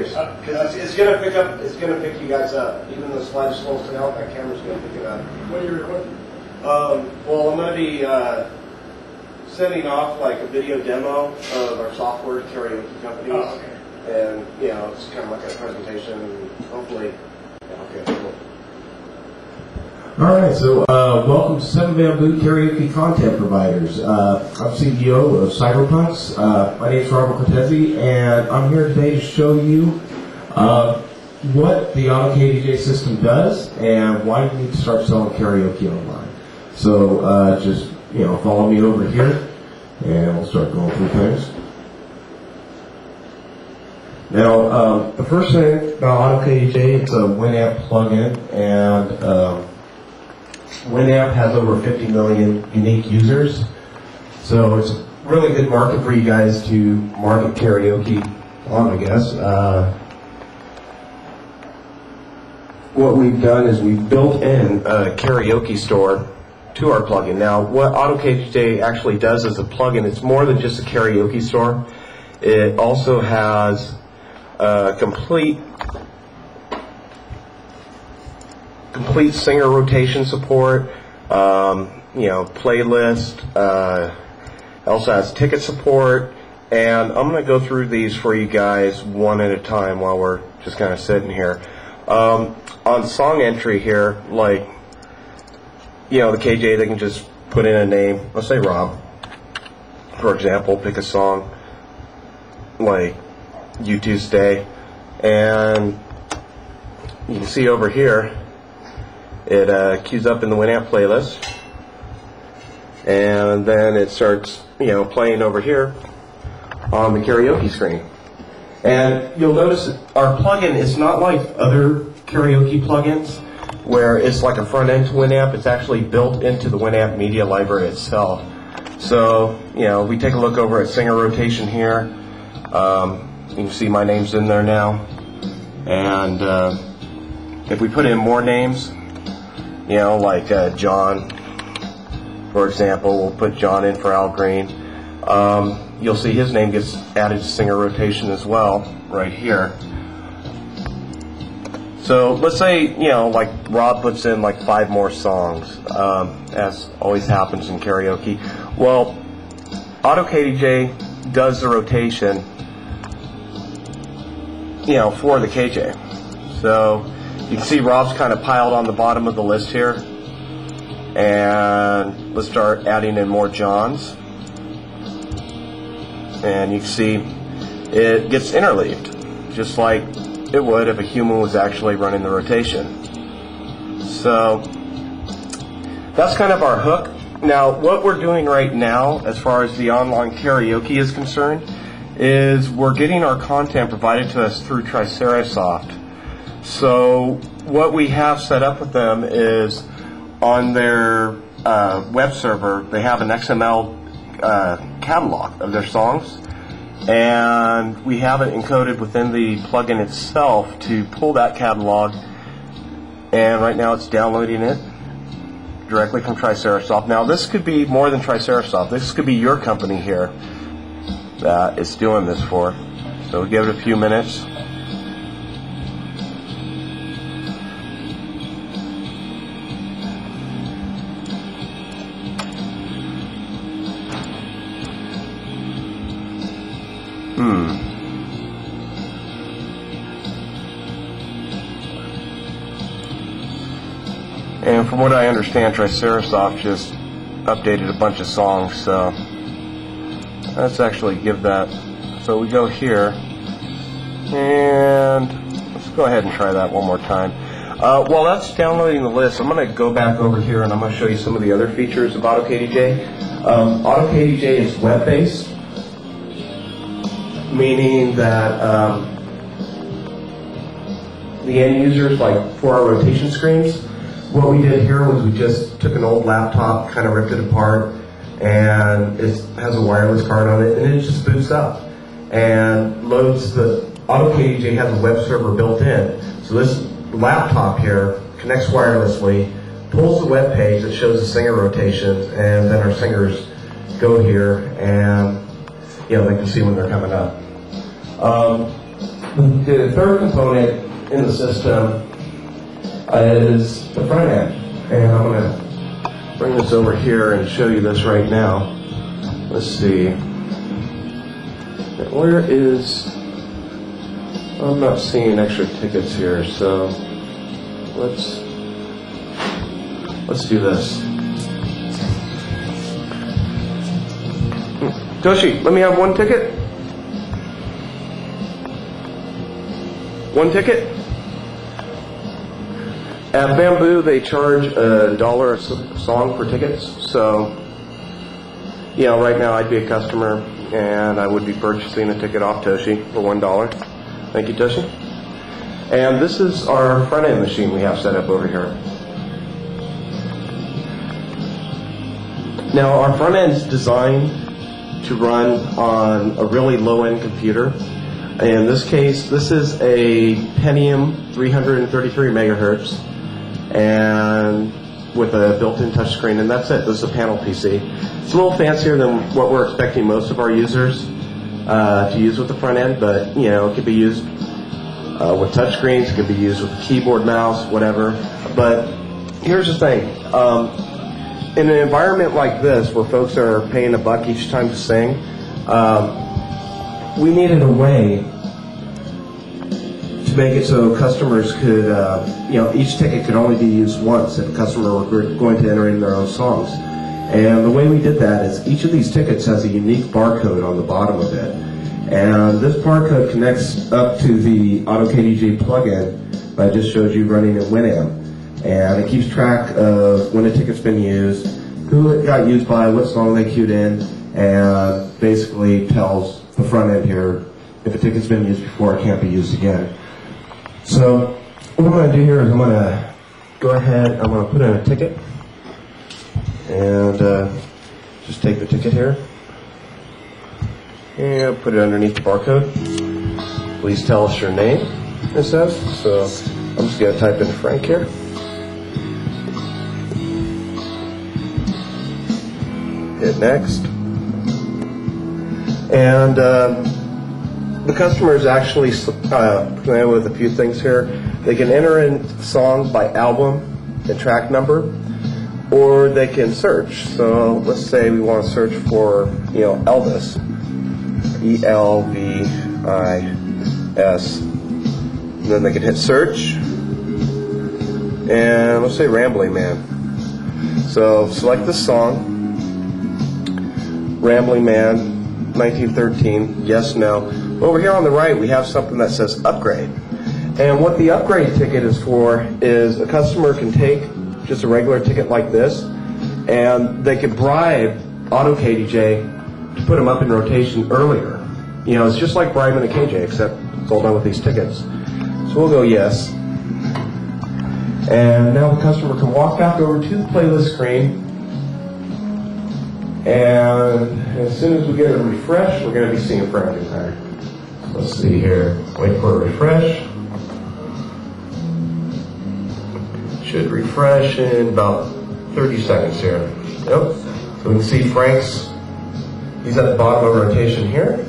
down, man. Serious. Because it's, it's gonna pick up, it's gonna pick you guys up. Even though the slide slows down, that camera's gonna pick it up. What are you recording? Um, well, I'm gonna be, uh, sending off like a video demo of our software to karaoke companies. Oh, okay. And, you know, it's kind of like a presentation hopefully, yeah, okay, cool. All right, so uh, welcome to Seven Bamboo Karaoke Content Providers. Uh, I'm CEO of Cyberpunks. Uh, my name is Robert Cortese, and I'm here today to show you uh, what the Auto KDJ system does and why you need to start selling karaoke online. So uh, just you know, follow me over here, and we'll start going through things. Now, um, the first thing about Auto KDJ, it's a Winamp plugin, and um, Winamp has over 50 million unique users, so it's a really good market for you guys to market karaoke on, I guess. Uh, what we've done is we've built in a karaoke store to our plugin. Now, what AutoKJ actually does as a plugin, it's more than just a karaoke store. It also has a complete complete singer rotation support, um, you know, playlist, uh, also has ticket support, and I'm going to go through these for you guys one at a time while we're just kind of sitting here. Um, on song entry here, like, you know, the KJ, they can just put in a name, let's say Rob, for example, pick a song like U2 Stay, and you can see over here, it uh, queues up in the Winamp playlist, and then it starts, you know, playing over here on the karaoke screen. And you'll notice our plugin is not like other karaoke plugins, where it's like a front end to Winamp. It's actually built into the Winamp media library itself. So, you know, we take a look over at singer rotation here. Um, you can see my name's in there now. And uh, if we put in more names, you know, like uh, John, for example, we'll put John in for Al Green. Um, you'll see his name gets added to singer rotation as well, right here. So let's say, you know, like Rob puts in like five more songs, um, as always happens in karaoke. Well, Auto KDJ does the rotation, you know, for the KJ. So you can see Rob's kind of piled on the bottom of the list here. And let's start adding in more Johns. And you can see it gets interleaved, just like it would if a human was actually running the rotation. So that's kind of our hook. Now, what we're doing right now, as far as the online karaoke is concerned, is we're getting our content provided to us through Tricerasoft. So what we have set up with them is on their uh, web server, they have an XML uh, catalog of their songs, and we have it encoded within the plugin itself to pull that catalog. And right now, it's downloading it directly from Tricerasoft. Now, this could be more than Tricerasoft. This could be your company here that is doing this for. So give it a few minutes. Hmm. And from what I understand, Tricerasoft just updated a bunch of songs, so let's actually give that. So we go here, and let's go ahead and try that one more time. Uh, while that's downloading the list, I'm going to go back over here and I'm going to show you some of the other features of AutoKDJ. Um, AutoKDJ is web-based, meaning that um, the end users, like for our rotation screens, what we did here was we just took an old laptop, kind of ripped it apart, and it has a wireless card on it, and it just boots up and loads the AutoKDJ has a web server built in. So this laptop here connects wirelessly, pulls the web page that shows the singer rotations, and then our singers go here and you know they can see when they're coming up. Um, the third component in the system is the front end. And I'm going to bring this over here and show you this right now. Let's see. Where is. I'm not seeing extra tickets here, so let's let's do this. Toshi, let me have one ticket. One ticket. At Bamboo, they charge a dollar a song for tickets. So, you know, right now I'd be a customer and I would be purchasing a ticket off Toshi for one dollar. Thank you, Toshi. And this is our front end machine we have set up over here. Now, our front end is designed to run on a really low end computer. In this case, this is a Pentium 333 megahertz and with a built-in touchscreen, and that's it. This is a panel PC. It's a little fancier than what we're expecting most of our users uh, to use with the front end, but you know, it could be used uh, with touchscreens, it could be used with keyboard, mouse, whatever. But here's the thing. Um, in an environment like this, where folks are paying a buck each time to sing, um, we needed a way to make it so customers could, uh, you know, each ticket could only be used once if a customer were going to enter in their own songs. And the way we did that is each of these tickets has a unique barcode on the bottom of it. And this barcode connects up to the Auto KDJ plugin that I just showed you running in Winamp. And it keeps track of when a ticket's been used, who it got used by, what song they queued in, and basically tells the front end here if a ticket's been used before, it can't be used again. So what I'm going to do here is I'm going to go ahead, I'm going to put in a ticket, and uh, just take the ticket here, and put it underneath the barcode. Please tell us your name, it says. So I'm just going to type in Frank here. Hit next. And uh, the customer is actually uh, with a few things here. They can enter in songs by album and track number, or they can search. So let's say we want to search for, you know, Elvis, E L V I S. Then they can hit search, and let's say Rambling Man. So select the song, Rambling Man, 1913, yes, no. Over here on the right, we have something that says upgrade. And what the upgrade ticket is for is a customer can take just a regular ticket like this, and they can bribe Auto KDJ to put them up in rotation earlier. You know, it's just like bribing a KJ, except it's all done with these tickets. So we'll go yes. And now the customer can walk back over to the playlist screen and as soon as we get a refresh, we're going to be seeing Frank in there. Let's see here. Wait for a refresh. Should refresh in about 30 seconds here. Yep. So we can see Frank's, he's at the bottom of rotation here.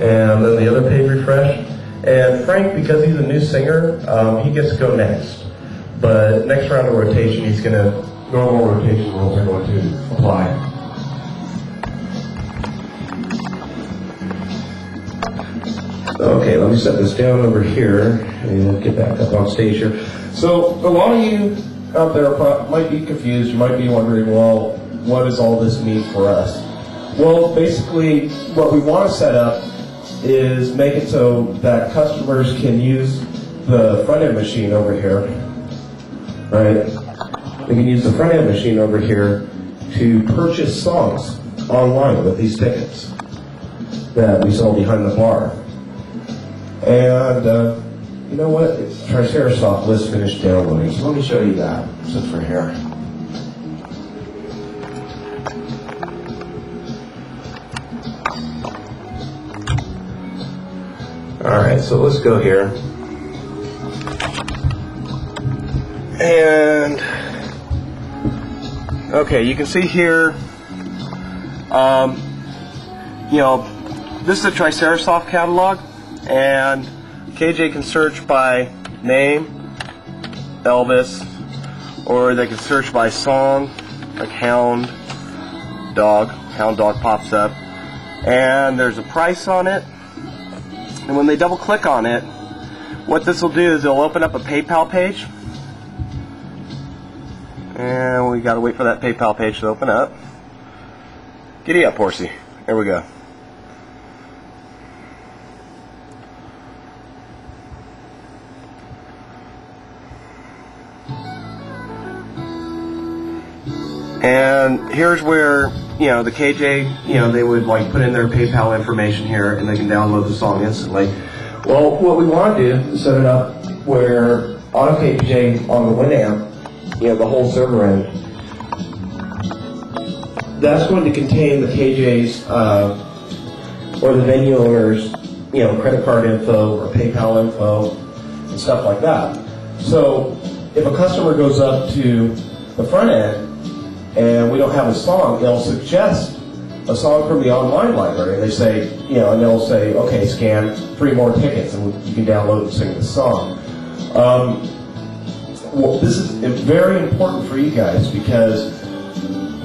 And then the other page refresh. And Frank, because he's a new singer, um, he gets to go next. But next round of rotation, he's going to, normal rotation rules are going to apply. Okay, let me set this down over here and get back up on stage here. So, a lot of you out there might be confused. You might be wondering, well, what does all this mean for us? Well, basically, what we want to set up is make it so that customers can use the front end machine over here right? They can use the front end machine over here to purchase songs online with these tickets that we sell behind the bar. And uh, you know what? It's Tricerasoft's list finished downloading. So let me show you that since we're here. All right, so let's go here. And okay, you can see here. Um, you know, this is a Tricerasoft catalog, and KJ can search by name, Elvis, or they can search by song, like Hound Dog. Hound Dog pops up, and there's a price on it. And when they double click on it, what this will do is it'll open up a PayPal page. And we gotta wait for that PayPal page to open up. Giddy up, horsey. There we go. And here's where, you know, the KJ, you know, they would like put in their PayPal information here and they can download the song instantly. Well, what we want to do is set it up where Auto KJ on the Winamp, you know, the whole server end, that's going to contain the KJ's uh, or the venue owner's, you know, credit card info or PayPal info and stuff like that. So if a customer goes up to the front end and we don't have a song, it'll suggest a song from the online library. They say, you know, and they'll say, okay, scan three more tickets and you can download and sing the song. Um, well, this is very important for you guys because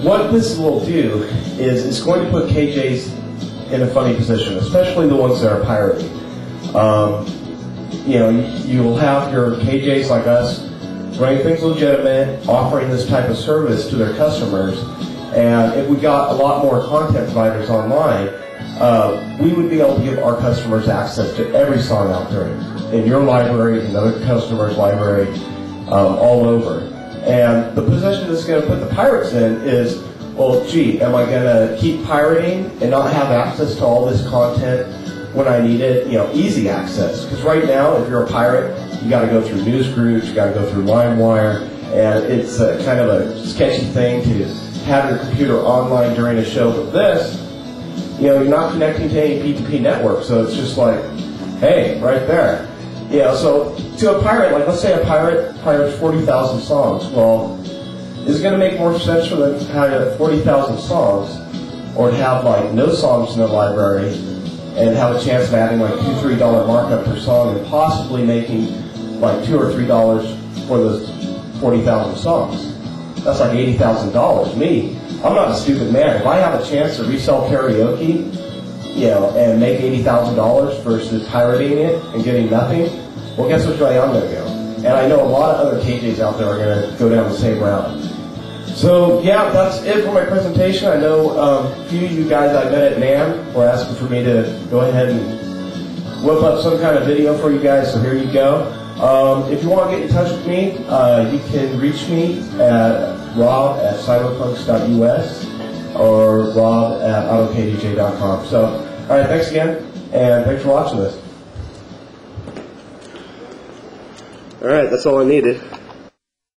what this will do is it's going to put KJs in a funny position, especially the ones that are pirating. Um, you know, you will have your KJs like us running things legitimate, offering this type of service to their customers. And if we got a lot more content providers online, uh, we would be able to give our customers access to every song out there in your library, in other customers' library, um, all over. And the position that's going to put the pirates in is, well, gee, am I going to keep pirating and not have access to all this content when I need it? You know, easy access. Because right now, if you're a pirate, you got to go through news groups, you got to go through LimeWire, and it's a, kind of a sketchy thing to have your computer online during a show. But this, you know, you're not connecting to any P2P network, so it's just like, hey, right there. Know, so to a pirate, like let's say a pirate pirates 40,000 songs. Well, is it going to make more sense for them to have 40,000 songs or to have like no songs in their library and have a chance of adding like two, three dollar markup per song and possibly making like two or three dollars for those 40,000 songs? That's like $80,000. Me, I'm not a stupid man. If I have a chance to resell karaoke, you know, and make $80,000 versus pirating it and getting nothing, well, guess which way I'm going to go? And I know a lot of other KJs out there are going to go down the same route. So, yeah, that's it for my presentation. I know um, a few of you guys I met at NAM were asking for me to go ahead and whip up some kind of video for you guys, so here you go. Um, if you want to get in touch with me, uh, you can reach me at rob at cyberpunks.us or rob at autokdj.com. So, all right, thanks again, and thanks for watching this. All right, that's all I needed.